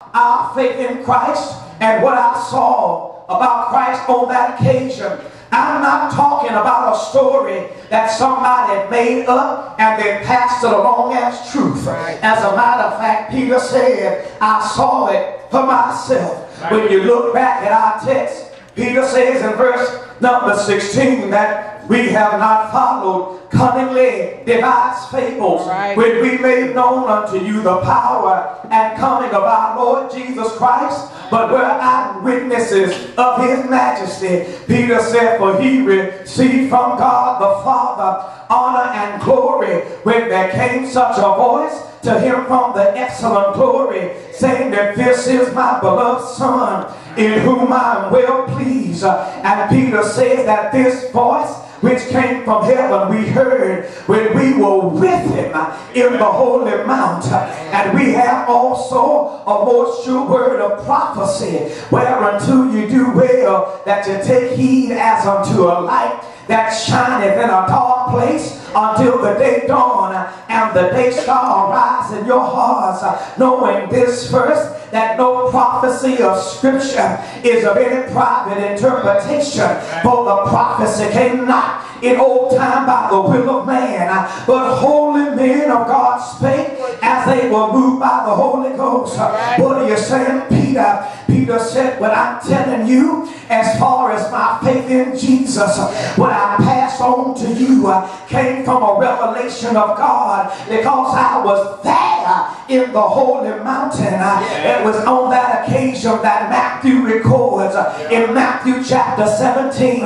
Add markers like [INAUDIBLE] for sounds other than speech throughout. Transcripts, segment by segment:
our faith in Christ and what I saw about Christ on that occasion. I'm not talking about a story that somebody made up and then passed it along as truth. As a matter of fact, Peter said, I saw it for myself. When you look back at our text, Peter says in verse number 16 that we have not followed cunningly devised fables right. when we made known unto you the power and coming of our Lord Jesus Christ, but we're eyewitnesses of his majesty. Peter said, for he received from God the Father honor and glory when there came such a voice to him from the excellent glory, saying that this is my beloved Son, in whom I am well pleased. And Peter says that this voice which came from heaven we heard when we were with him in the holy mount and we have also a most sure word of prophecy whereunto you do well that you take heed as unto a light that shineth in a dark place until the day dawn and the day star rise in your hearts, knowing this first, that no prophecy of scripture is of any private interpretation, for the prophecy came not in old time by the will of man, but holy men of God spake as they were moved by the Holy Ghost. What are you saying, Peter? Peter said, What I'm telling you, as far as my faith in Jesus, what I passed on to you uh, came from a revelation of God because I was there in the holy mountain. Uh, it was on that occasion that Matthew records uh, in Matthew chapter 17,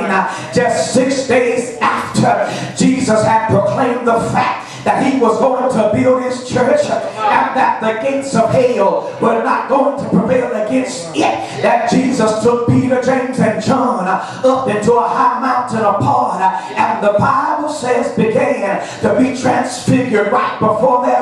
just six days after Jesus had proclaimed the fact that he was going to build his church and that the gates of hell were not going to prevail against it. That Jesus took Peter, James, and John up into a high mountain apart and the Bible says began to be transfigured right before their.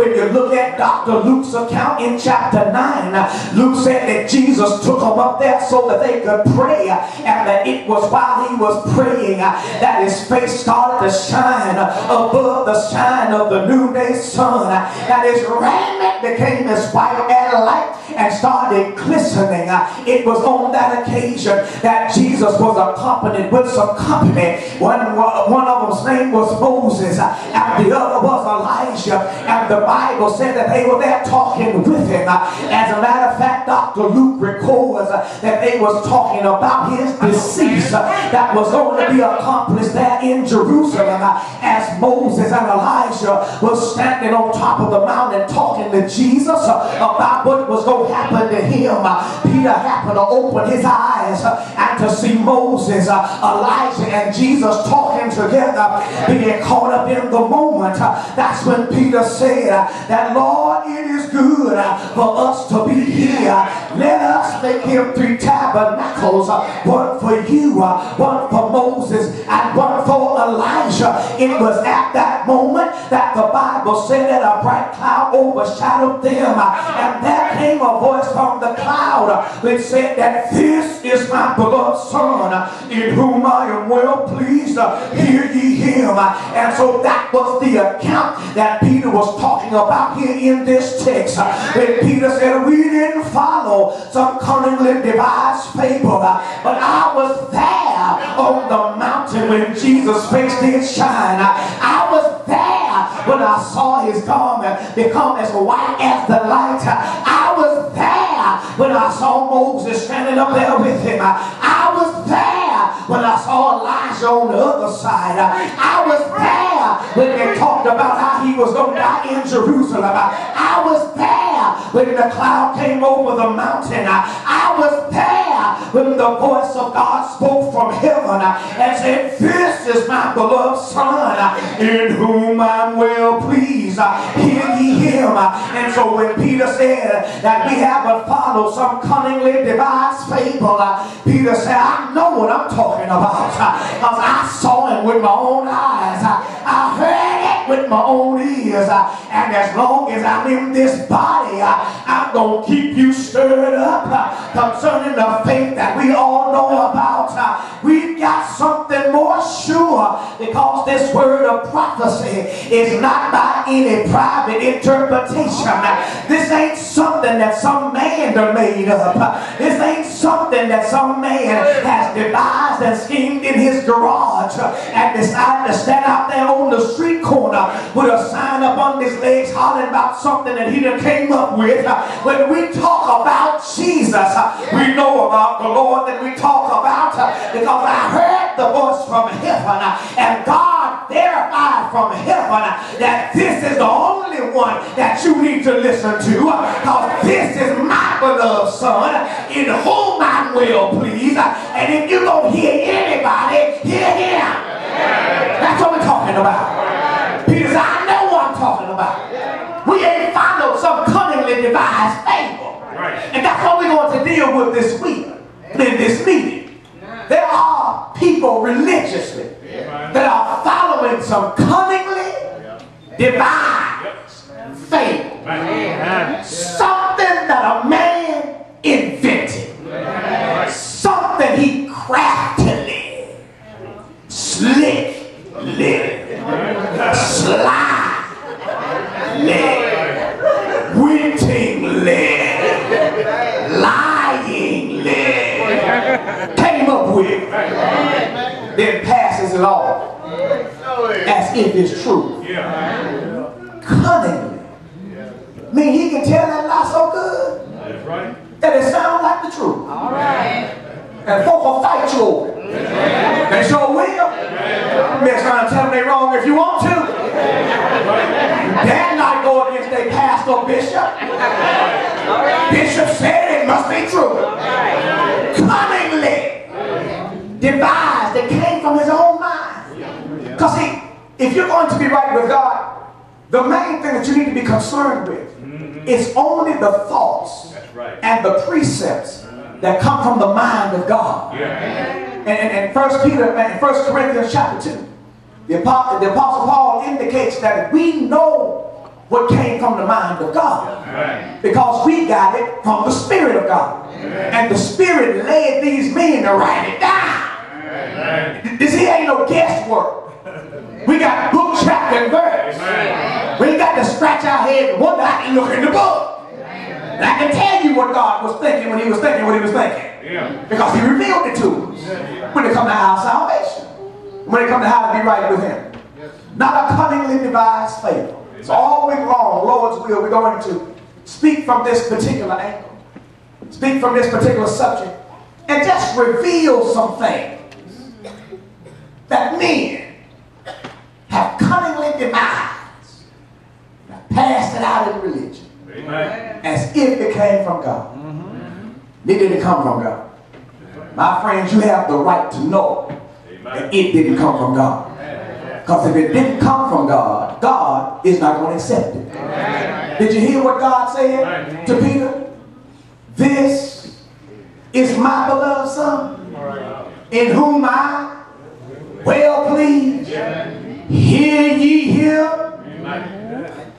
When you look at Dr. Luke's account in chapter 9, Luke said that Jesus took them up there so that they could pray and that it was while he was praying that his face started to shine above the shine of the noonday sun, that his raiment became as white as light and started glistening. Uh, it was on that occasion that Jesus was accompanied with some company. One, one of them's name was Moses, uh, and the other was Elijah. And the Bible said that they were there talking with him. Uh, as a matter of fact, Dr. Luke records that they was talking about his decease that was going to be accomplished there in Jerusalem as Moses and Elijah was standing on top of the mountain talking to Jesus about what was going to happen to him. Peter happened to open his eyes and to see Moses, Elijah, and Jesus talking together, being caught up in the moment. That's when Peter said that, Lord, it is good for us to be here. Let us make him three tabernacles, one for you, one for Moses, and one for Elijah. It was at that that moment that the Bible said that a bright cloud overshadowed them. And there came a voice from the cloud that said that this is my beloved son in whom I am well pleased. Hear ye him. And so that was the account that Peter was talking about here in this text. When Peter said we didn't follow some cunningly devised fable, but I was there on the mountain when Jesus' face did shine. I was there when I saw his garment become as white as the light. I was there when I saw Moses standing up there with him. I was there when I saw Elijah on the other side. I was there when they talked about how he was going to die in Jerusalem. I was there when the cloud came over the mountain. Uh, I was there when the voice of God spoke from heaven uh, and said, This is my beloved Son uh, in whom I'm well pleased. Hear ye him. And so when Peter said that we haven't followed some cunningly devised fable, Peter said, I know what I'm talking about because I saw him with my own eyes. I heard with my own ears. Uh, and as long as I'm in this body, uh, I'm going to keep you stirred up uh, concerning the faith that we all know about. We've got something more sure because this word of prophecy is not by any private interpretation. This ain't something that some man done made up. This ain't something that some man has devised and schemed in his garage and decided to stand out there on the street corner Uh, with a sign up on his legs hollering about something that he done came up with. Uh, when we talk about Jesus, uh, we know about the Lord that we talk about because I heard the voice from heaven and God verified from heaven that this is the only one that you need to listen to because this is my beloved son in whom I'm well pleased. And if you don't hear anybody, hear him. That's what we're talking about. Peter said, I know what I'm talking about. We ain't followed some cunningly devised fable. And that's what we're going to deal with this week in this meeting. There are people religiously that are following some cunningly devised fable. Something that a man invented. Something he craftily, slickly, slyly, wittingly, lyingly came up with, then passes it off as if it's true. Cunningly. Mean, he can tell that lie so good that it sounds like the truth. All right. And folk will fight you over it. They sure will. Miss trying to tell them they wrong if you want to. Dare not go against their pastor or bishop. Bishop said it must be true. Cunningly devised his own mind. Because see, if you're going to be right with God, the main thing that you need to be concerned with mm-hmm. is only the thoughts and the precepts mm-hmm. that come from the mind of God. And, and, and First Peter and First Corinthians chapter 2, the apostle, the apostle Paul indicates that we know what came from the mind of God. Because we got it from the Spirit of God. And the Spirit led these men to write it down. This here ain't no guesswork. We got book, chapter, and verse. We ain't got to scratch our head and wonder I can look in the book. And I can tell you what God was thinking when he was thinking what he was thinking. Because he revealed it to us when it comes to our salvation. When it comes to how to be right with him. Not a cunningly devised fable. It's all week long, Lord's will, we're going to speak from this particular angle. Speak from this particular subject. And just reveal some things men have cunningly devised and passed it out in religion as if it came from God. It didn't come from God. My friends, you have the right to know that it didn't come from God. Because if it didn't come from God, God is not going to accept it. Did you hear what God said to Peter? This is my beloved son, in whom I well pleased. Hear ye him.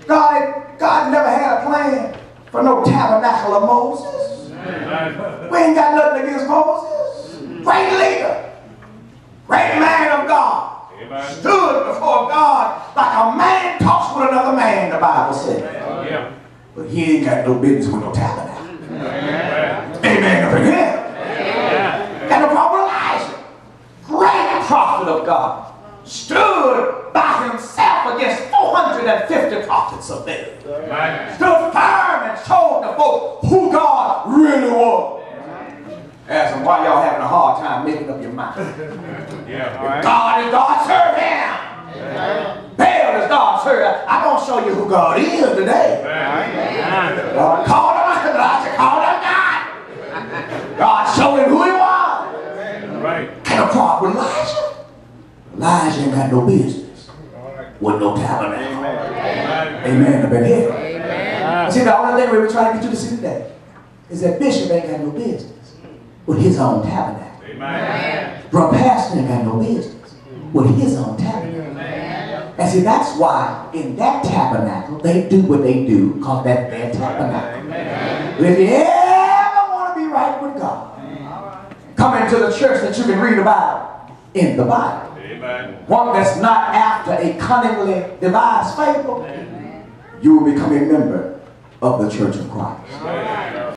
God, God never had a plan for no tabernacle of Moses. We ain't got nothing against Moses. Great leader. Great man of God. Stood before God like a man talks with another man, the Bible said. But he ain't got no business with no tabernacle. Amen. Up in here. Got no problem with Elijah. Great prophet of God. Stood by himself against 450 prophets of Baal. Stood firm and showed the folk who God really was. Ask them why y'all having a hard time making up your mind. [LAUGHS] Yeah. God is God, serve him. Baal is God, serve. I'm going to show you who God is today. God called him, Elijah called him God. God showed him who he was. Right. Got a problem Elijah ain't got no business with no tabernacle. Amen. Up in here. See, the only thing we were trying to get you to see today is that Bishop ain't got no business with his own tabernacle. Amen. Bro, pastor ain't got no business with his own tabernacle. And see, that's why in that tabernacle, they do what they do because that's their tabernacle. But if you ever want to be right with God, come into the church that you can read about in the Bible. Amen. One that's not after a cunningly devised fable, you will become a member of the church of Christ. Amen.